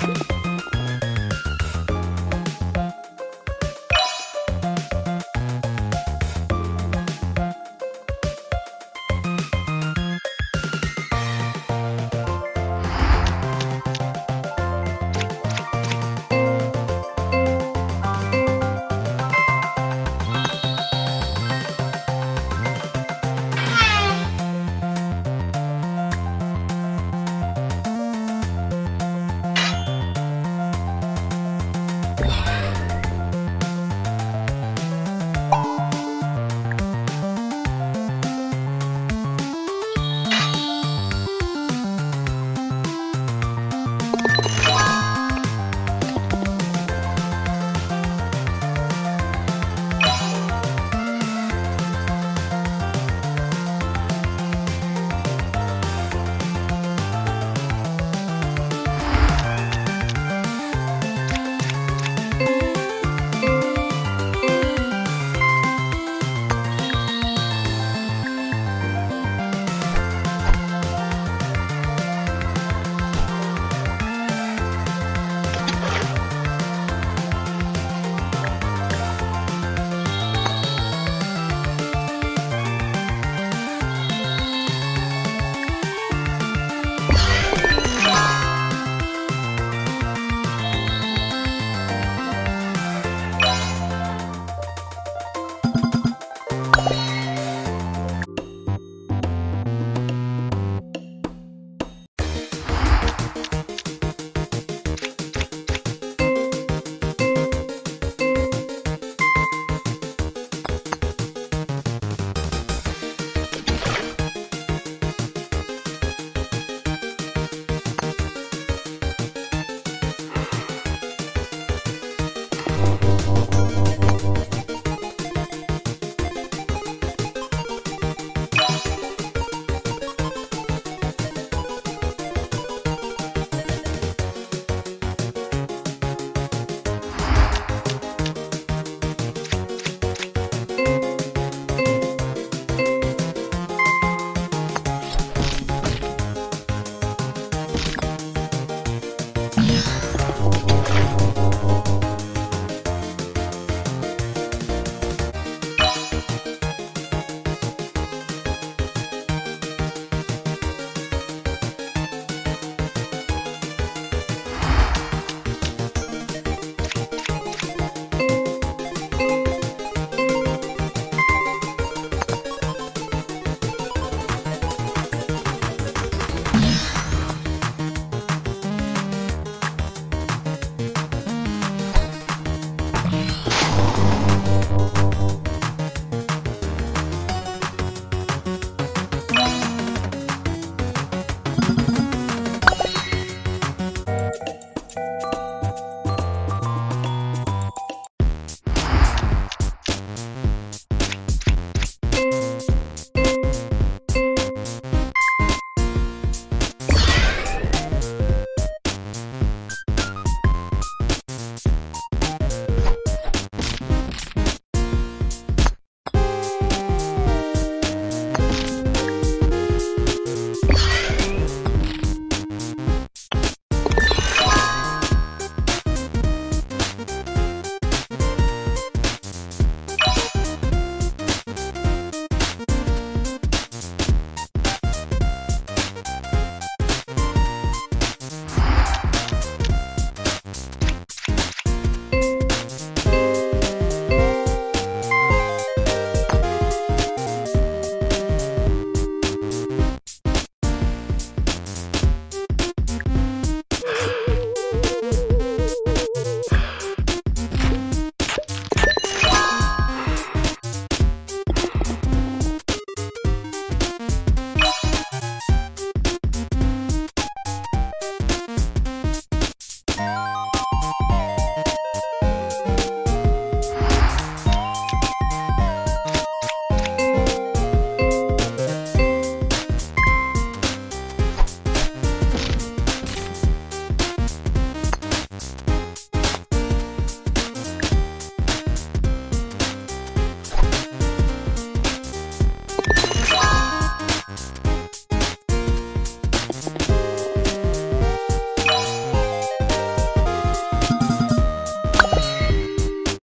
Bye.